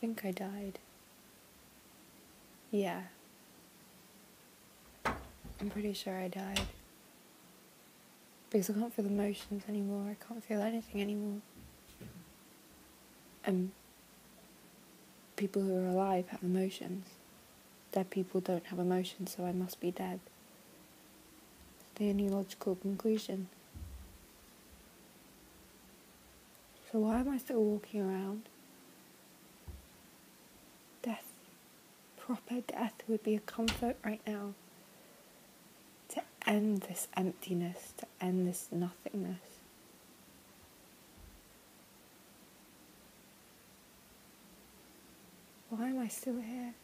think I died. Yeah. I'm pretty sure I died. Because I can't feel emotions anymore. I can't feel anything anymore. And people who are alive have emotions. Dead people don't have emotions, so I must be dead. It's the only logical conclusion. So why am I still walking around? Death, proper death, would be a comfort right now. To end this emptiness, to end this nothingness. Why am I still here?